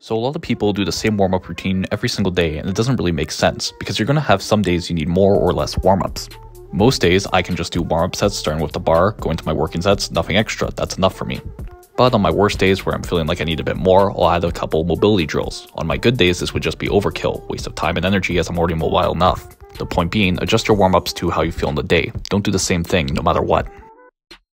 So a lot of people do the same warm-up routine every single day and it doesn't really make sense because you're going to have some days you need more or less warm-ups. Most days I can just do warm-up sets starting with the bar, going to my working sets, nothing extra, that's enough for me. But on my worst days where I'm feeling like I need a bit more, I'll add a couple mobility drills. On my good days this would just be overkill, waste of time and energy as I'm already mobile enough. The point being, adjust your warm-ups to how you feel in the day. Don't do the same thing no matter what.